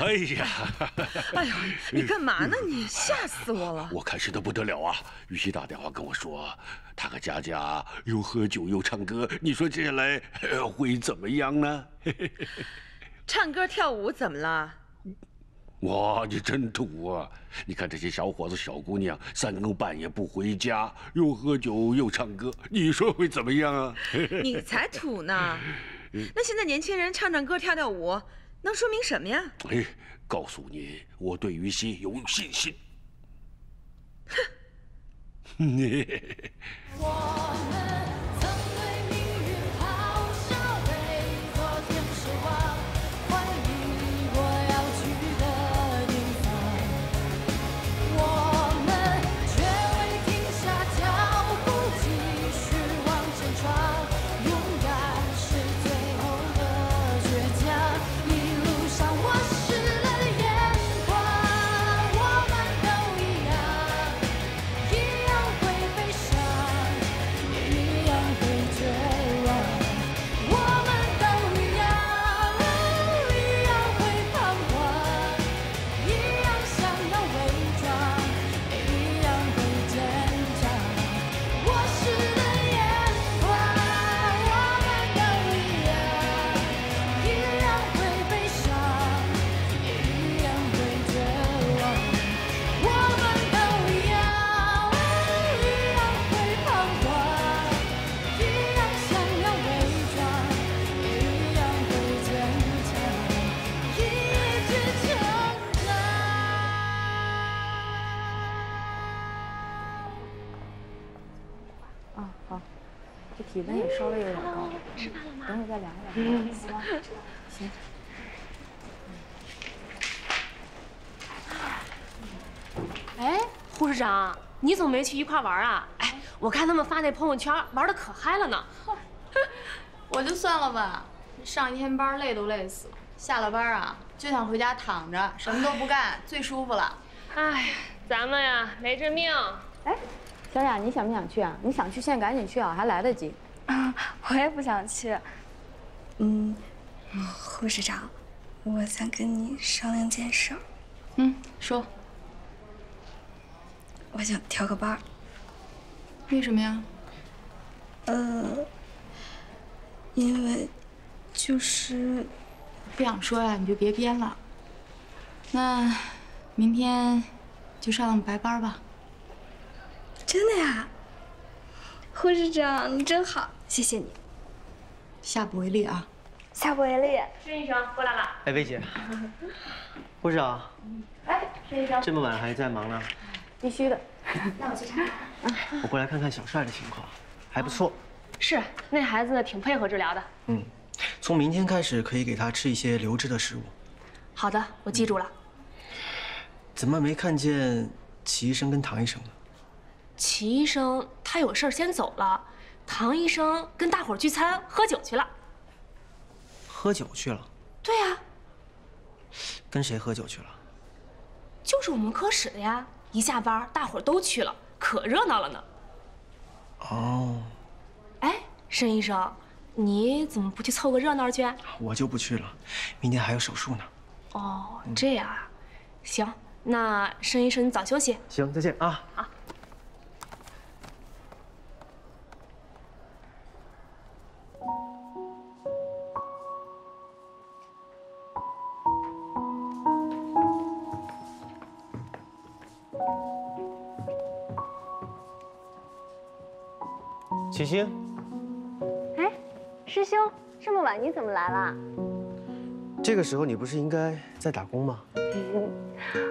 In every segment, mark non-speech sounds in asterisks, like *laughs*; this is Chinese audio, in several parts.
哎呀，*laughs* 哎呦，你干嘛呢你？吓死我了！*laughs* 我看是的不得了啊！玉溪打电话跟我说，他和佳佳又喝酒又唱歌，你说接下来会怎么样呢？*laughs* 唱歌跳舞怎么了？哇，你真土啊！你看这些小伙子小姑娘，三更半夜不回家，又喝酒又唱歌，你说会怎么样啊？你才土呢！那现在年轻人唱唱歌跳跳舞，能说明什么呀？哎，告诉你，我对于西有信心。哼。*laughs* 体温稍微有点高，吃饭了吗？等会再量一量。嗯，行。行。哎，护士长，你怎么没去一块玩啊？哎，我看他们发那朋友圈，玩的可嗨了呢。我就算了吧，上一天班累都累死了，下了班啊就想回家躺着，什么都不干，最舒服了。哎，咱们呀没这命。哎。小雅，你想不想去啊？你想去，现在赶紧去啊，还来得及。啊，*laughs* 我也不想去。嗯，护士长，我想跟你商量件事。嗯，说。我想调个班。为什么呀？呃，因为，就是，不想说呀，你就别编了。那，明天，就上白班吧。真的呀，护士长，你真好，谢谢你。下不为例啊，下不为例。申医生过来了。哎，薇姐，护士长。哎，申医生，这么晚还在忙呢？必须的。那我去查查。我过来看看小帅的情况，还不错。是，那孩子挺配合治疗的。嗯，从明天开始可以给他吃一些流质的食物。好的，我记住了。怎么没看见齐医生跟唐医生呢？齐医生他有事先走了，唐医生跟大伙聚餐喝酒去了。喝酒去了？对呀。跟谁喝酒去了？就是我们科室的呀。一下班，大伙都去了，可热闹了呢。哦。哎，申医生，你怎么不去凑个热闹去？我就不去了，明天还有手术呢。哦，这样啊。行，那申医生你早休息。行，再见啊。好。齐星，哎，师兄，这么晚你怎么来了？这个时候你不是应该在打工吗？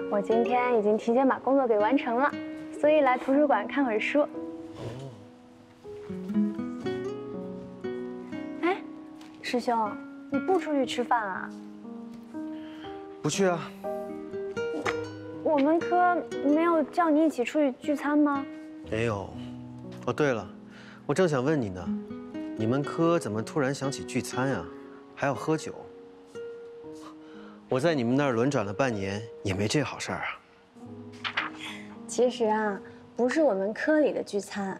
我今天已经提前把工作给完成了，所以来图书馆看会儿书。哎，师兄，你不出去吃饭啊？不去啊。我们科没有叫你一起出去聚餐吗？没有。哦，对了。我正想问你呢，你们科怎么突然想起聚餐呀？还要喝酒？我在你们那儿轮转了半年，也没这好事儿啊。其实啊，不是我们科里的聚餐，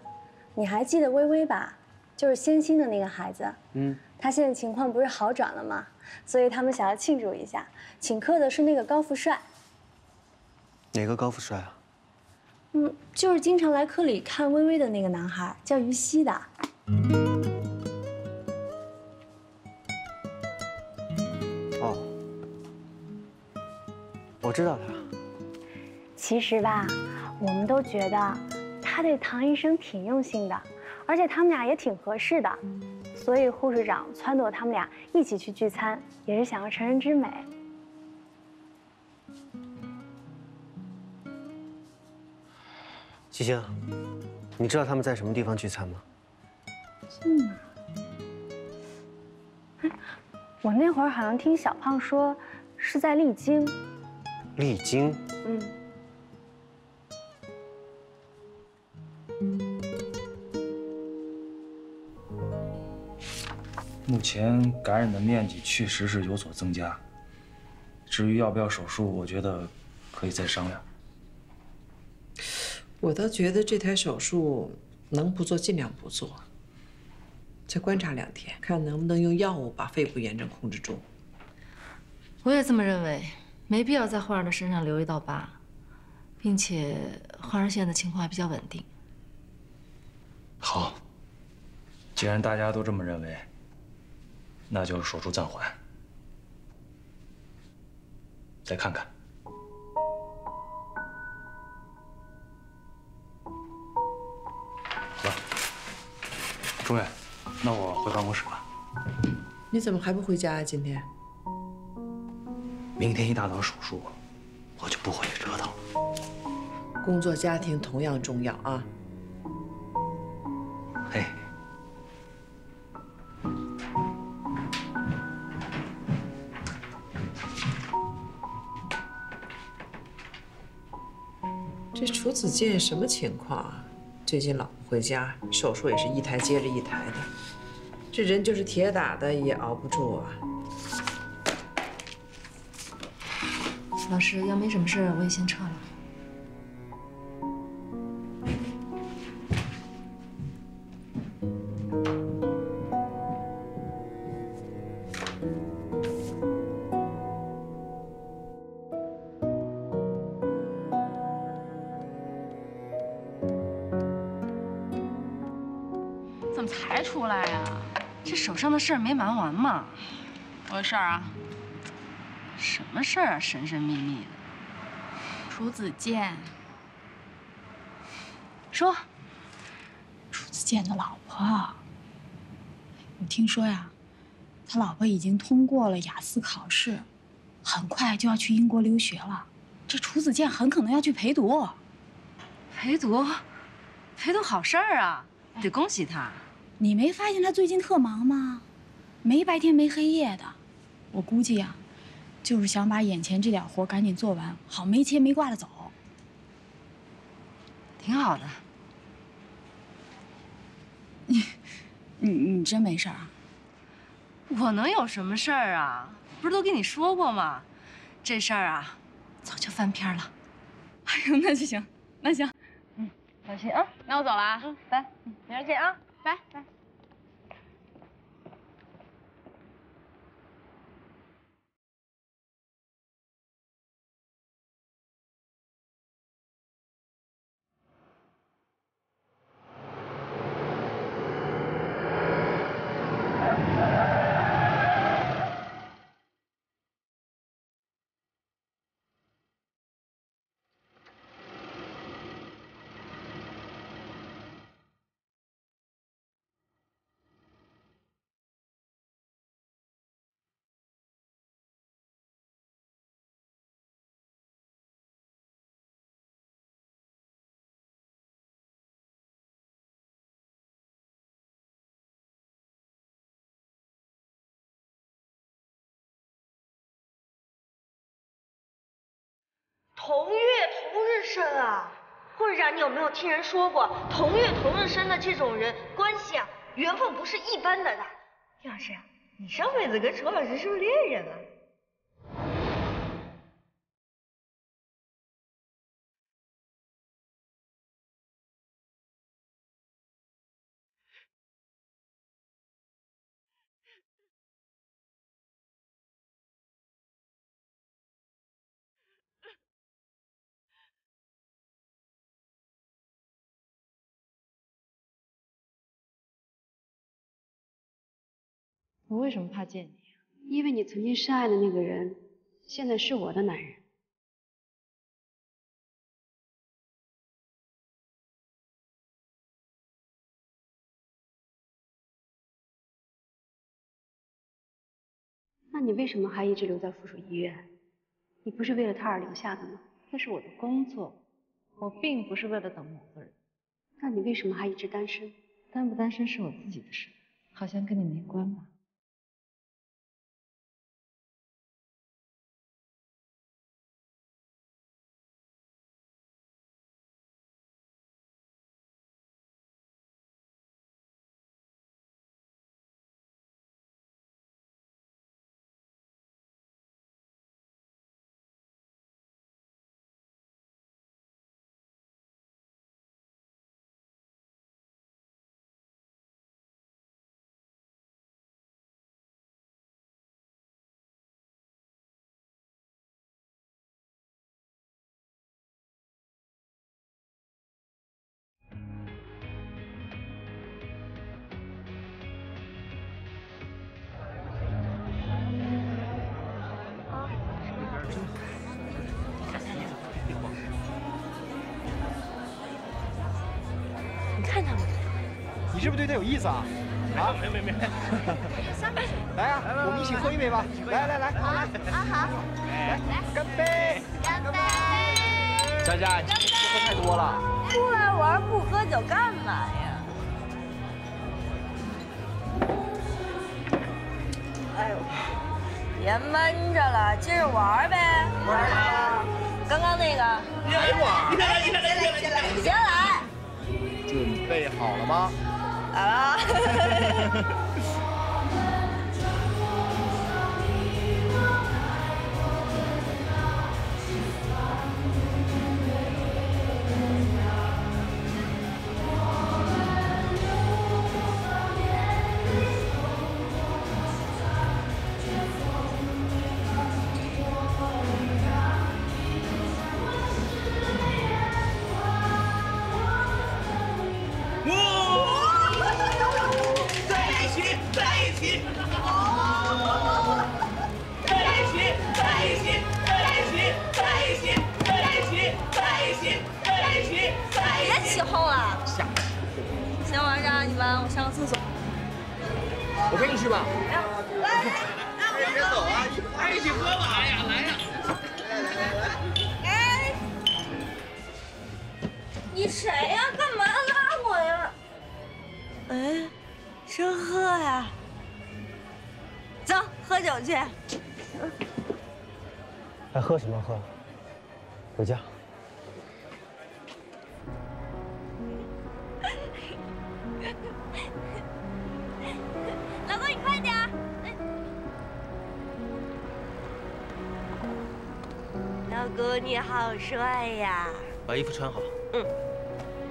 你还记得微微吧？就是先心的那个孩子。嗯，他现在情况不是好转了吗？所以他们想要庆祝一下，请客的是那个高富帅。哪个高富帅啊？嗯，就是经常来科里看微微的那个男孩，叫于西的。哦，我知道他。其实吧，我们都觉得他对唐医生挺用心的，而且他们俩也挺合适的，所以护士长撺掇他们俩一起去聚餐，也是想要成人之美。七星，你知道他们在什么地方聚餐吗？我那会儿好像听小胖说，是在丽晶。丽晶。嗯，目前感染的面积确实是有所增加。至于要不要手术，我觉得可以再商量。我倒觉得这台手术能不做尽量不做，再观察两天，看能不能用药物把肺部炎症控制住。我也这么认为，没必要在患儿的身上留一道疤，并且患儿现在的情况还比较稳定。好，既然大家都这么认为，那就手术暂缓，再看看。钟远，那我回办公室了。你怎么还不回家啊？今天？明天一大早手术，我就不回去折腾了。工作家庭同样重要啊。嘿，这楚子健什么情况啊？最近老不回家，手术也是一台接着一台的，这人就是铁打的也熬不住啊。老师，要没什么事，我也先撤了。事儿没忙完吗？我有事儿啊，什么事儿啊？神神秘秘的。楚子健，说，楚子健的老婆，我听说呀，他老婆已经通过了雅思考试，很快就要去英国留学了。这楚子健很可能要去陪读。陪读，陪读好事儿啊，得恭喜他。你没发现他最近特忙吗？没白天没黑夜的。我估计呀，就是想把眼前这点活赶紧做完，好没牵没挂的走。挺好的。*laughs* 你，你你真没事儿啊？我能有什么事儿啊？不是都跟你说过吗？这事儿啊，早就翻篇了。*laughs* 哎呦，那就行，那行。嗯，放心啊。那我走了啊。嗯，拜。明儿见啊。拜拜。同月同日生啊！护士长，你有没有听人说过同月同日生的这种人关系啊，缘分不是一般的大。叶老师，你上辈子跟楚老师是不是恋人啊？我为什么怕见你？因为你曾经深爱的那个人，现在是我的男人。那你为什么还一直留在附属医院？你不是为了他而留下的吗？那是我的工作，我并不是为了等某个人。那你为什么还一直单身？单不单身是我自己的事，好像跟你没关吧？不是对他有意思啊？啊？没没没。*laughs* 来啊，我们一起喝一杯吧！来来来，好啊好。来干杯！干杯！佳佳，你喝太多了。出来玩不喝酒干嘛呀？哎呦，别闷着了，接着玩呗。玩啊！刚刚那个。来我。你先来，你来，你来，你先来。准备好了吗？来了。啊 *laughs* 把衣服穿好。嗯，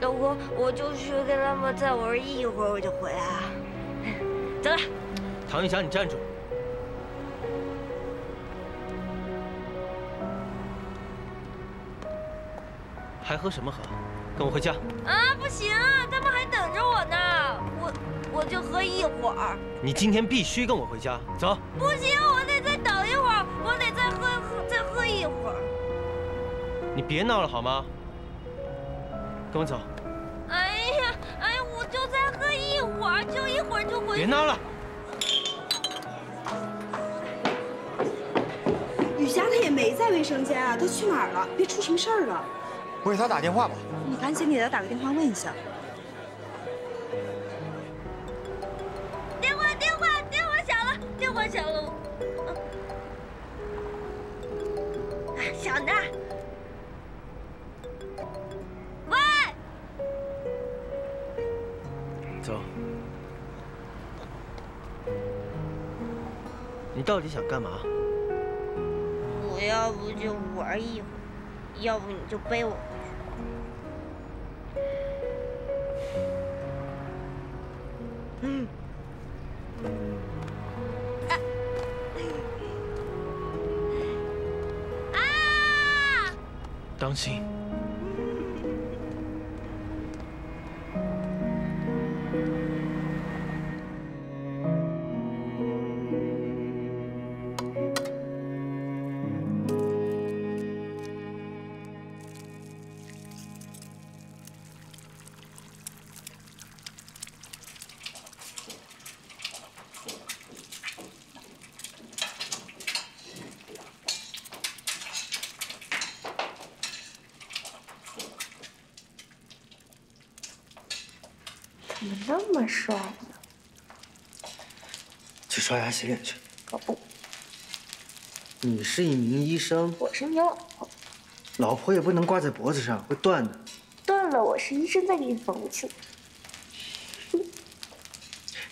老公，我就去跟他们再玩一会儿，我就回来了。走了。唐玉霞，你站住！还喝什么喝？跟我回家。啊，不行，他们还等着我呢。我我就喝一会儿。你今天必须跟我回家。走。不行，我得再等一会儿，我得再喝喝再喝一会儿。你别闹了好吗？跟我走。哎呀，哎呀，我就再喝一会儿，就一会儿就回去。别闹了。雨佳她也没在卫生间啊，她去哪儿了？别出什么事儿了。我给她打电话吧。你赶紧给她打个电话问一下。到底想干嘛？我要不就玩一会儿，要不你就背我回去。嗯。啊！当心。刷牙洗脸去。我不，你是一名医生，我是你老婆，老婆也不能挂在脖子上，会断的。断了，我是医生，再给你缝起来。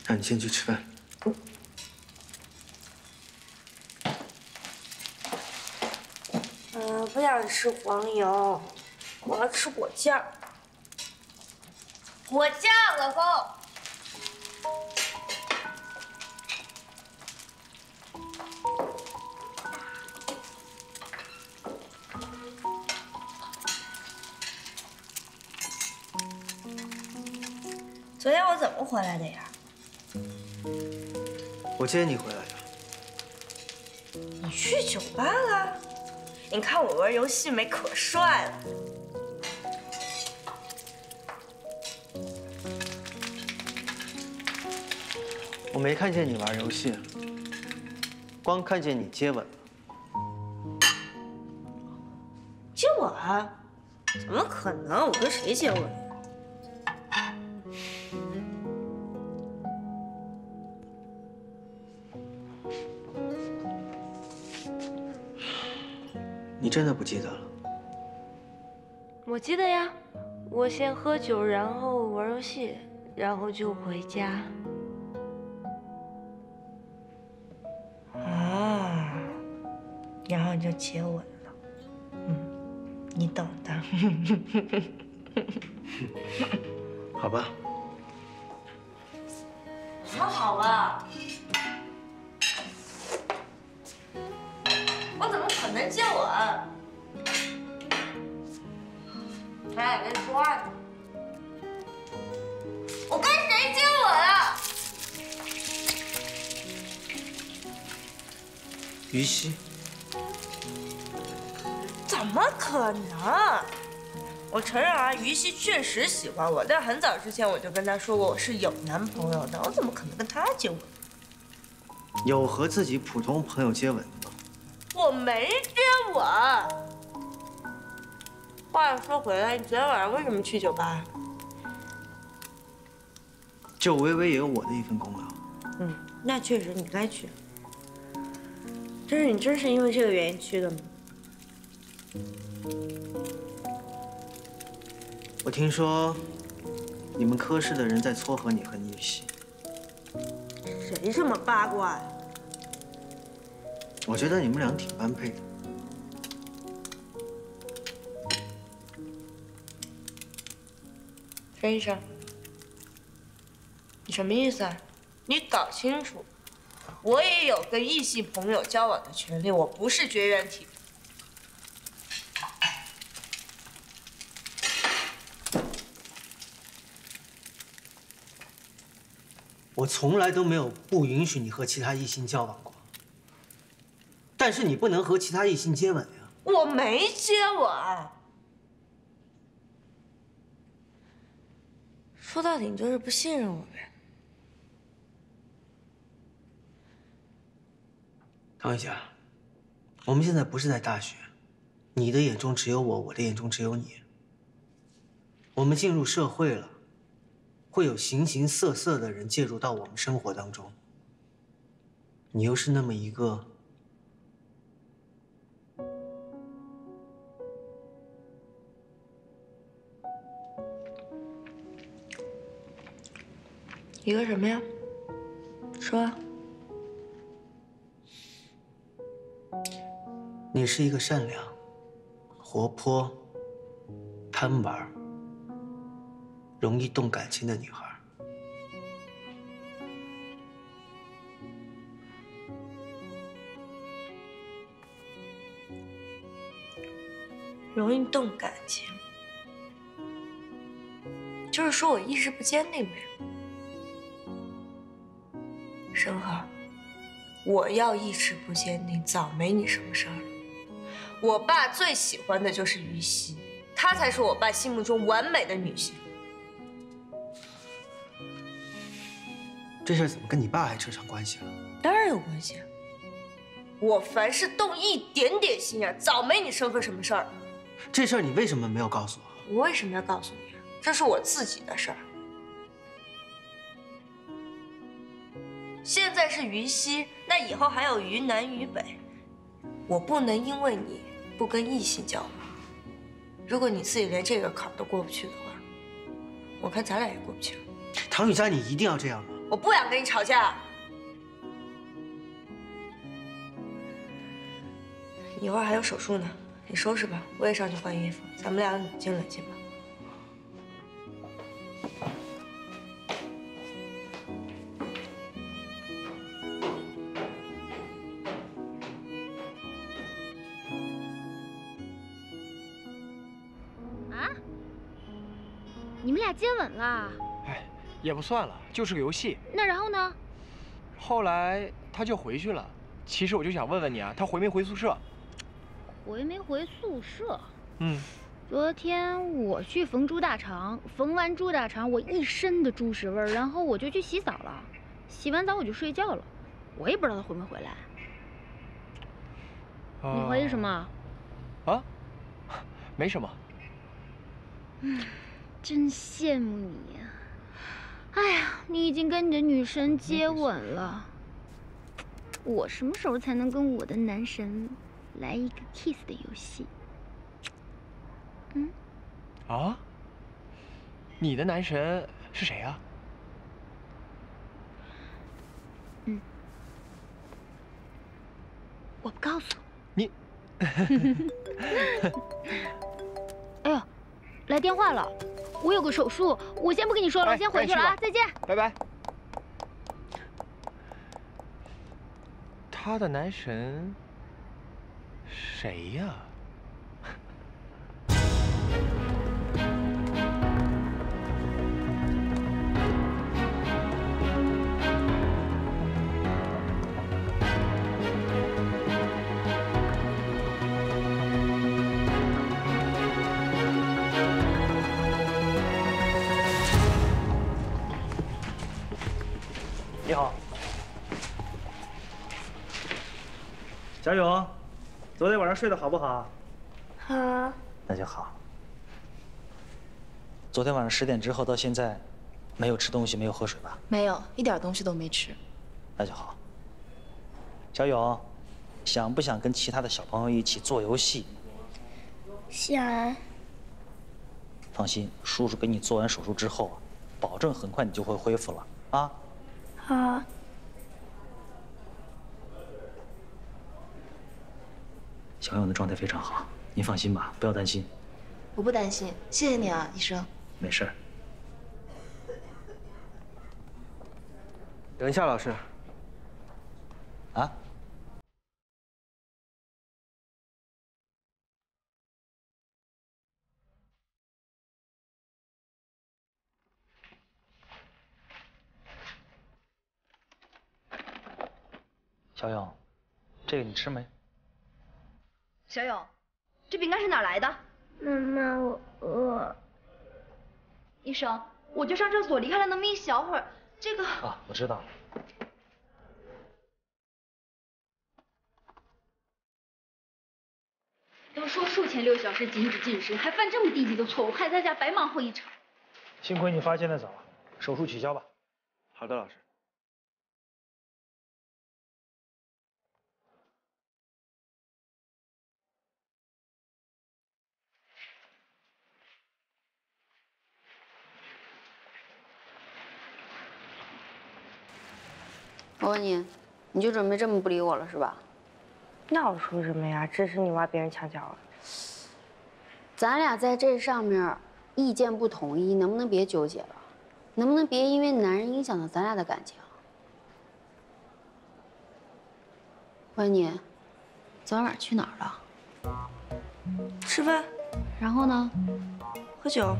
那你先去吃饭。嗯，不想吃黄油，我要吃果酱。果酱，老公。回来的呀？我接你回来的。你去酒吧了？你看我玩游戏没可帅了。我没看见你玩游戏，光看见你接吻了。接吻？怎么可能？我跟谁接吻？真的不记得了？我记得呀，我先喝酒，然后玩游戏，然后就回家。啊，然后就接吻了。嗯，你懂的。*laughs* 好吧，什么好吧？接吻？还在说话呢。我跟谁接吻啊？于西，怎么可能？我承认啊，于西确实喜欢我，但很早之前我就跟他说过我是有男朋友的，我怎么可能跟他接吻？有和自己普通朋友接吻？我没接吻。话又说回来，你昨天晚上为什么去酒吧？就微微也有我的一份功劳。嗯，那确实你该去。但是你真是因为这个原因去的吗？我听说，你们科室的人在撮合你和你西。谁这么八卦呀？我觉得你们俩挺般配的。陈医生，你什么意思啊？你搞清楚，我也有跟异性朋友交往的权利，我不是绝缘体。我从来都没有不允许你和其他异性交往过，但是你不能和其他异性接吻呀。我没接吻。说到底，你就是不信任我呗。唐伟霞，我们现在不是在大学，你的眼中只有我，我的眼中只有你。我们进入社会了，会有形形色色的人介入到我们生活当中。你又是那么一个一个什么呀？说。你是一个善良、活泼、贪玩、容易动感情的女孩。容易动感情，就是说我意志不坚定呗。申浩，我要意志不坚定，早没你什么事儿了。我爸最喜欢的就是于西，她才是我爸心目中完美的女性。这事儿怎么跟你爸还扯上关系了？当然有关系啊！我凡是动一点点心眼，早没你申鹤什么事儿。这事儿你为什么没有告诉我？我为什么要告诉你啊？这是我自己的事儿。现在是于西，那以后还有于南于北。我不能因为你不跟异性交往。如果你自己连这个坎儿都过不去的话，我看咱俩也过不去了。唐雨佳，你一定要这样吗？我不想跟你吵架。一会儿还有手术呢，你收拾吧，我也上去换衣服，咱们俩冷静冷静吧。俩接吻了？哎也不算了，就是个游戏。那然后呢？后来他就回去了。其实我就想问问你啊，他回没回宿舍？回没回宿舍？嗯，昨天我去缝猪大肠，缝完猪大肠，我一身的猪屎味儿，然后我就去洗澡了。洗完澡我就睡觉了，我也不知道他回没回来。你怀疑什么？啊？*laughs* 没什么。嗯，真羡慕你呀！哎呀，你已经跟你的女神接吻了，我什么时候才能跟我的男神来一个 kiss 的游戏？嗯，啊？你的男神是谁啊？嗯，我不告诉你。*laughs* 哎呦，来电话了。我有个手术，我先不跟你说了，我先回去了啊！再见，拜拜。他的男神谁呀？你睡得好不好？好。那就好。昨天晚上十点之后到现在，没有吃东西，没有喝水吧？没有，一点东西都没吃。那就好。小勇，想不想跟其他的小朋友一起做游戏？想。放心，叔叔给你做完手术之后啊，保证很快你就会恢复了啊。好。小勇的状态非常好，您放心吧，不要担心。我不担心，谢谢你啊，医生。没事。等一下，老师。啊？小勇，这个你吃没？小勇，这饼干是哪来的？妈妈，我饿。医生，我就上厕所，离开了那么一小会儿，这个……啊，我知道了。都说术前六小时禁止进食，还犯这么低级的错误，害大家白忙活一场。幸亏你发现的早，手术取消吧。好的，老师。我问你，你就准备这么不理我了是吧？那我说什么呀？支持你挖别人墙角了。咱俩在这上面意见不统一，能不能别纠结了？能不能别因为男人影响到咱俩的感情？问你，昨晚去哪儿了？吃饭。然后呢？喝酒。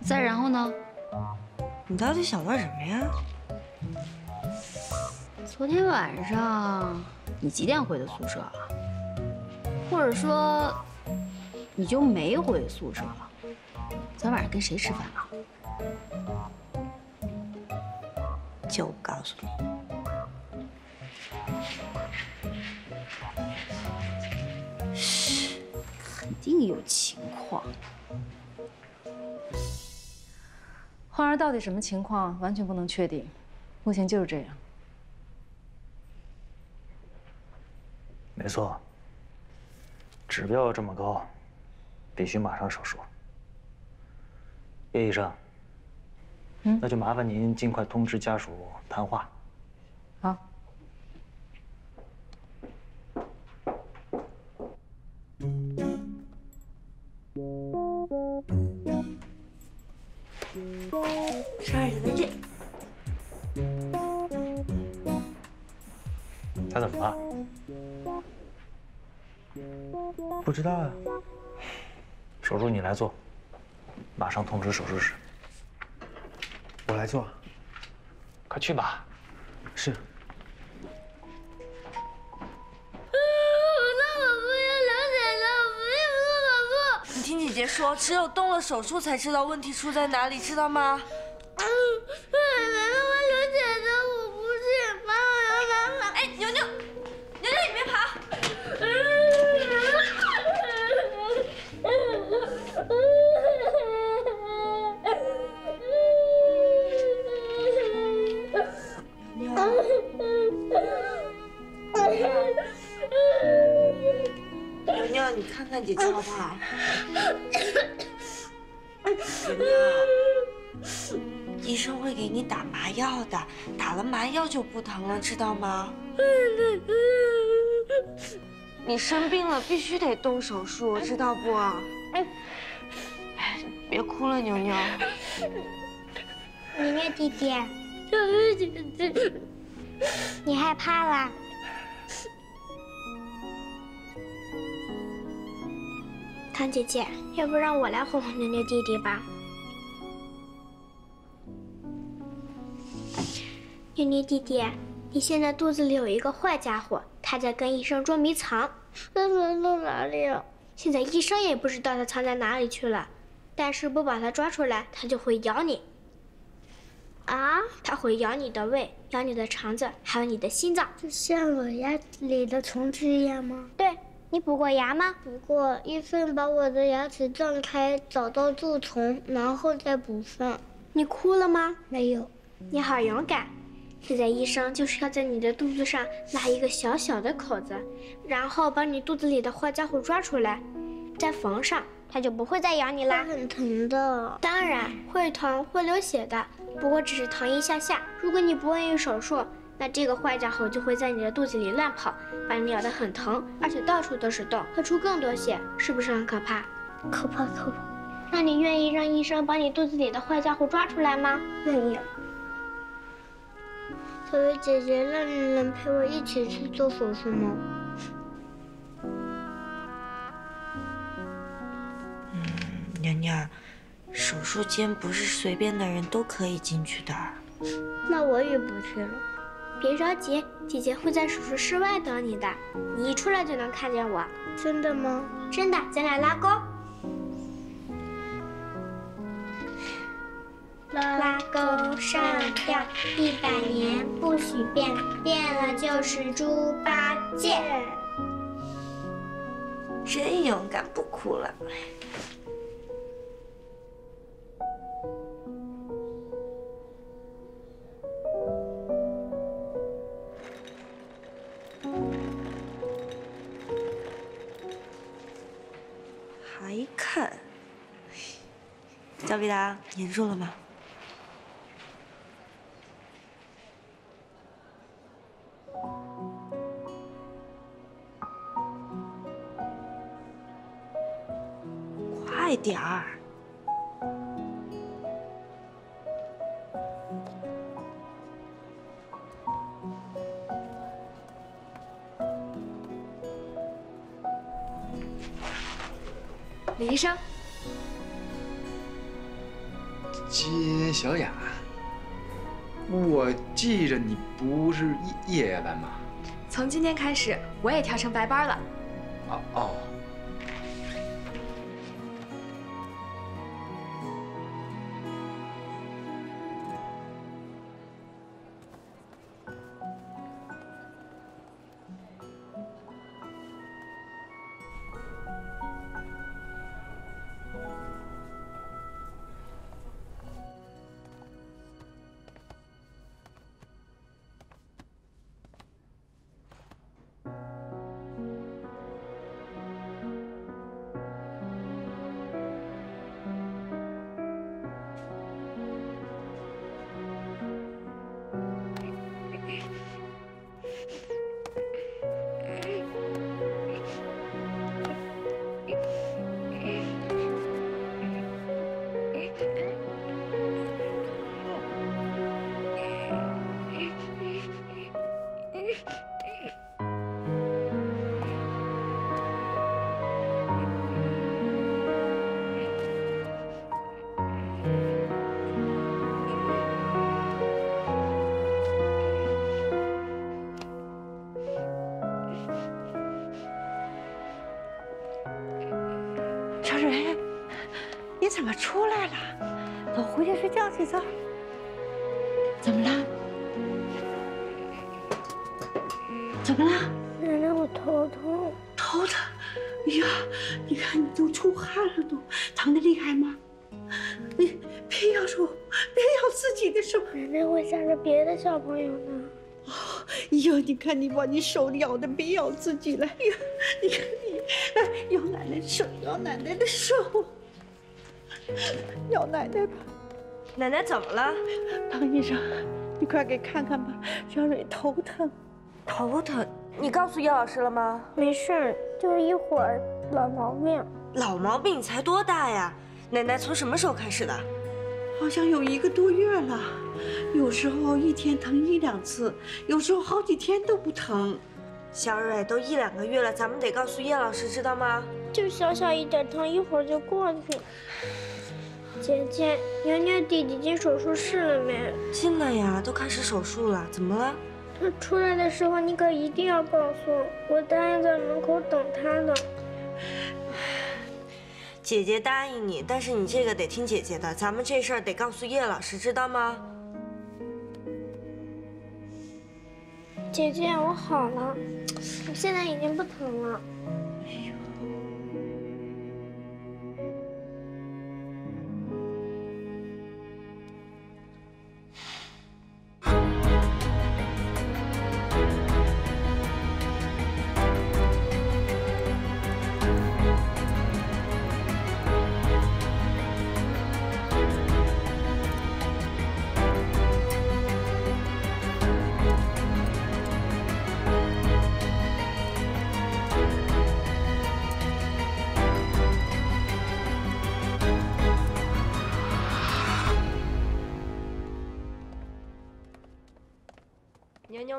再然后呢？你到底想问什么呀？昨天晚上你几点回的宿舍啊？或者说，你就没回宿舍？昨晚上跟谁吃饭了？就不告诉你。嘘，肯定有情况。花儿到底什么情况，完全不能确定。目前就是这样。没错，指标这么高，必须马上手术。叶医生，嗯，那就麻烦您尽快通知家属谈话。好。十二点再见。他怎么了？不知道啊。手术你来做，马上通知手术室。我来做。快去吧。是。你听姐姐说，只有动了手术才知道问题出在哪里，知道吗？知道吗？*laughs* 你生病了，必须得动手术，知道不？哎，别哭了，牛牛。牛牛弟弟，小月姐姐，你害怕啦？唐姐姐，要不让我来哄哄牛牛弟弟吧？牛牛弟弟，你现在肚子里有一个坏家伙，他在跟医生捉迷藏。他藏到哪里了？现在医生也不知道他藏在哪里去了，但是不把他抓出来，他就会咬你。啊？他会咬你的胃，咬你的肠子，还有你的心脏。就像我牙里的虫子一样吗？对。你补过牙吗？补过，医生把我的牙齿撞开，找到蛀虫，然后再补上。你哭了吗？没有。你好勇敢。现在医生就是要在你的肚子上拉一个小小的口子，然后把你肚子里的坏家伙抓出来，再缝上，它就不会再咬你啦。很疼的。当然会疼，会流血的，不过只是疼一下下。如果你不愿意手术，那这个坏家伙就会在你的肚子里乱跑，把你咬得很疼，而且到处都是洞，会出更多血，是不是很可怕？可怕可怕。那你愿意让医生把你肚子里的坏家伙抓出来吗？愿意。小月姐姐，那你能陪我一起去做手术吗？嗯娘娘，手术间不是随便的人都可以进去的。那我也不去了。别着急，姐姐会在手术室外等你的。你一出来就能看见我。真的吗？真的，咱俩拉钩。拉钩上吊，一百年不许变，变了就是猪八戒。真勇敢，不哭了。还看？焦必达，粘住了吗？快点儿！李医生，金小雅，我记着你不是夜夜夜班吗？从今天开始，我也调成白班了。哦哦。么出来了？走，回去睡觉去，走。怎么了？怎么了？奶奶，我头痛。头疼？哎呀，你看你都出汗了，都疼的厉害吗？你别咬手，别咬自己的手。奶奶，会吓着别的小朋友呢。哎呀，你看你把你手咬的，别咬自己了。哎呀，你看你，哎咬奶奶手，咬奶奶的手，*laughs* 咬奶奶吧。奶奶怎么了？唐医生，你快给看看吧，小蕊头疼。头疼？你告诉叶老师了吗？没事，就是一会儿老毛病。老毛病你才多大呀？奶奶从什么时候开始的？好像有一个多月了，有时候一天疼一两次，有时候好几天都不疼。小蕊都一两个月了，咱们得告诉叶老师，知道吗？就小小一点疼，一会儿就过去。姐姐，牛牛弟弟进手术室了没？进了呀，都开始手术了。怎么了？他出来的时候，你可一定要告诉我，我答应在门口等他的。姐姐答应你，但是你这个得听姐姐的，咱们这事儿得告诉叶老师，知道吗？姐姐，我好了，我现在已经不疼了。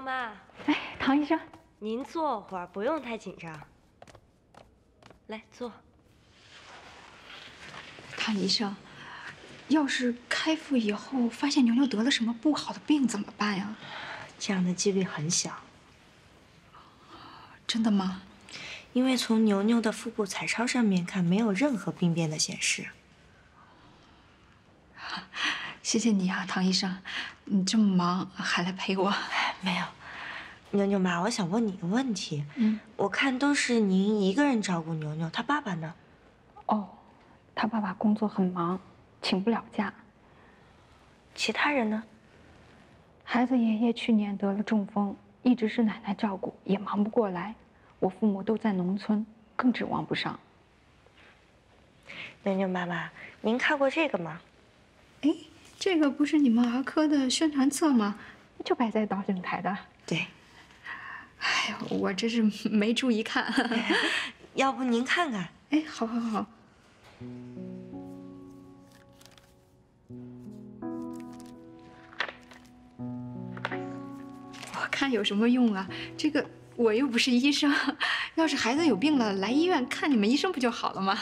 妈，哎，唐医生，您坐会儿，不用太紧张。来坐。唐医生，要是开腹以后发现牛牛得了什么不好的病怎么办呀？这样的几率很小。真的吗？因为从牛牛的腹部彩超上面看，没有任何病变的显示。*laughs* 谢谢你啊，唐医生，你这么忙还来陪我。没有，牛牛妈，我想问你个问题。嗯，我看都是您一个人照顾牛牛，他爸爸呢？哦，他爸爸工作很忙，请不了假。其他人呢？孩子爷爷去年得了中风，一直是奶奶照顾，也忙不过来。我父母都在农村，更指望不上。牛牛妈妈，您看过这个吗？哎，这个不是你们儿科的宣传册吗？就摆在导诊台的。对。哎呦，我这是没注意看。*laughs* 要不您看看？哎，好，好，好。我看有什么用啊？这个我又不是医生，要是孩子有病了，来医院看你们医生不就好了吗？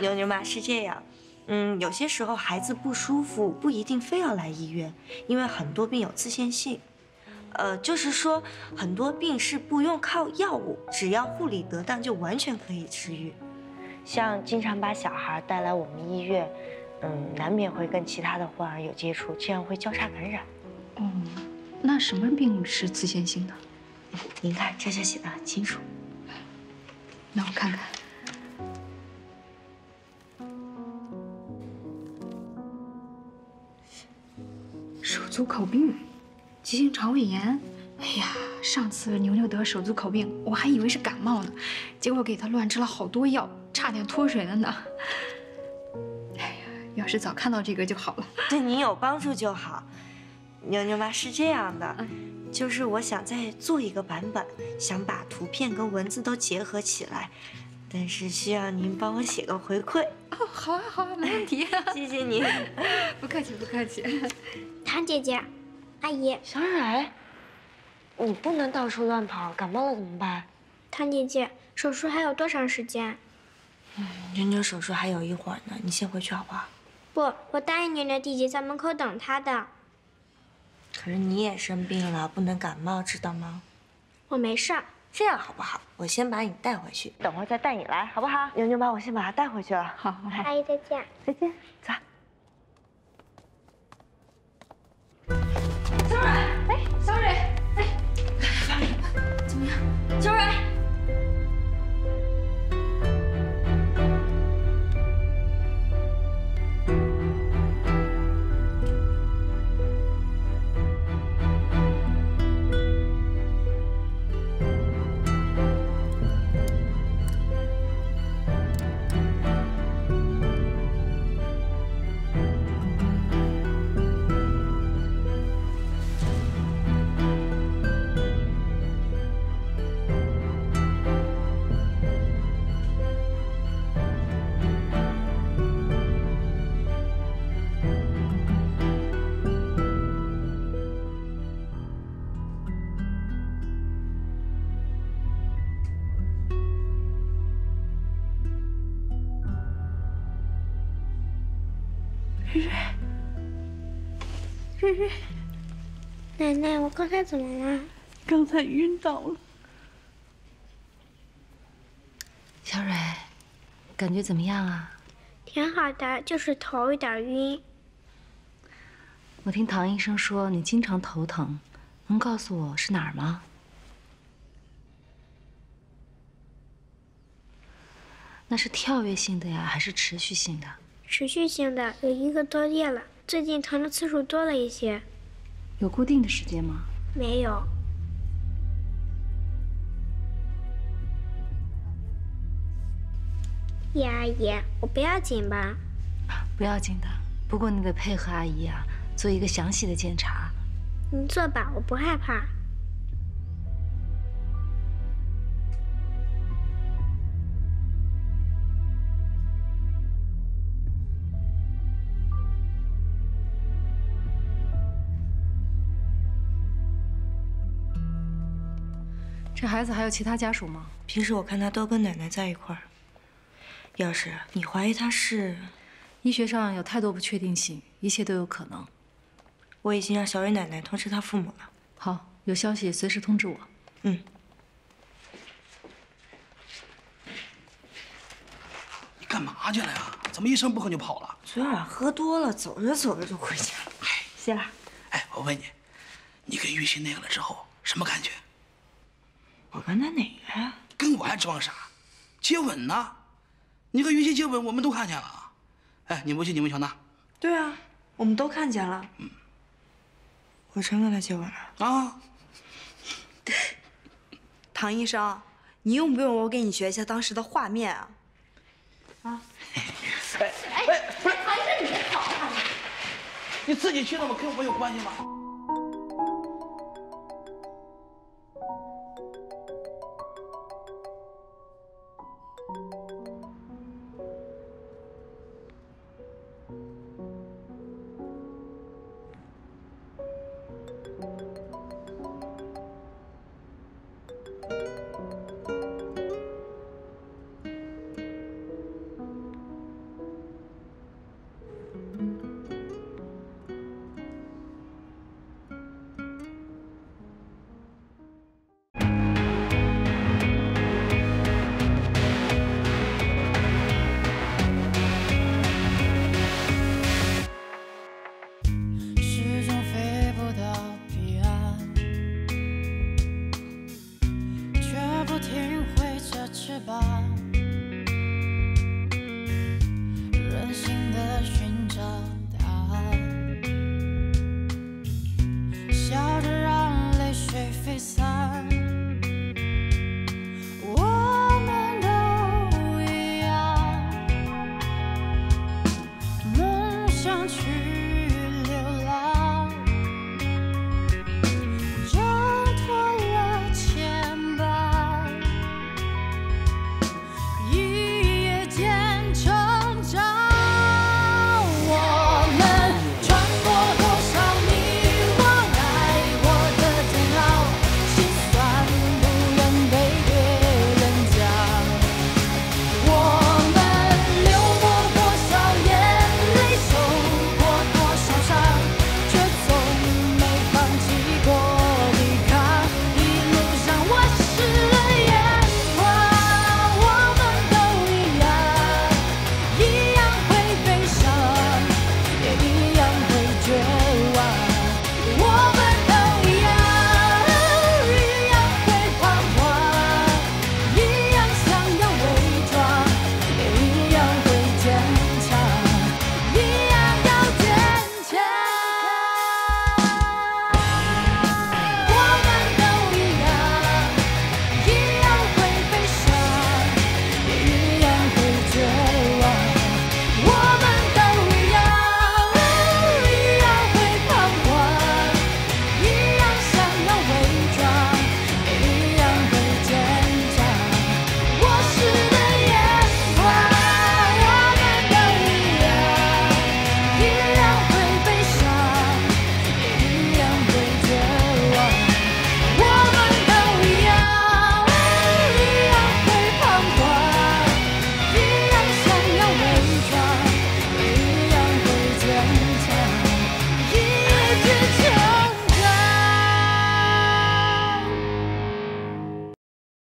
牛牛妈是这样。嗯，有些时候孩子不舒服不一定非要来医院，因为很多病有自限性。呃，就是说很多病是不用靠药物，只要护理得当就完全可以治愈。像经常把小孩带来我们医院，嗯，难免会跟其他的患儿有接触，这样会交叉感染。嗯，那什么病是自限性的？您看这就写的很清楚。那我看看。手足口病，急性肠胃炎。哎呀，上次牛牛得手足口病，我还以为是感冒呢，结果给他乱吃了好多药，差点脱水了呢。哎呀，要是早看到这个就好了。对您有帮助就好。牛牛妈是这样的，就是我想再做一个版本，想把图片跟文字都结合起来，但是需要您帮我写个回馈。哦，好啊，好啊，没问题。*laughs* 谢谢您，*laughs* 不客气，不客气。唐姐姐，阿姨，小蕊，你不能到处乱跑，感冒了怎么办？唐姐姐，手术还有多长时间？妞妞手术还有一会儿呢，你先回去好不好？不，我答应妞妞弟弟在门口等他的。可是你也生病了，不能感冒，知道吗？我没事儿。这样好不好？我先把你带回去，等会儿再带你来，好不好？妞妞妈，我先把她带回去了。好，好，阿姨再见。再见，走。哎，小蕊，哎，怎么样？小蕊。瑞瑞，奶奶，我刚才怎么了？刚才晕倒了。小蕊，感觉怎么样啊？挺好的，就是头有点晕。我听唐医生说你经常头疼，能告诉我是哪儿吗？那是跳跃性的呀，还是持续性的？持续性的，有一个多月了，最近疼的次数多了一些。有固定的时间吗？没有。叶阿姨，我不要紧吧？不要紧的，不过你得配合阿姨啊，做一个详细的检查。你做吧，我不害怕。这孩子还有其他家属吗？平时我看他都跟奶奶在一块儿。要是你怀疑他是，医学上有太多不确定性，一切都有可能。我已经让小蕊奶奶通知她父母了。好，有消息随时通知我。嗯。你干嘛去了呀？怎么一声不吭就跑了？昨晚上喝多了，走着走着就回家了。哎，谢了。哎，我问你，你跟玉溪那个了之后什么感觉？我跟他哪个呀？跟我还指望啥？接吻呢？你和玉溪接吻，我们都看见了。哎，你不信你问小娜。对啊，我们都看见了。嗯，我真跟他接吻了啊！*laughs* 唐医生，你用不用我给你学一下当时的画面啊？啊！*laughs* 哎哎，不是，唐医生，你别跑啊！你自己去的吗？跟我有关系吗？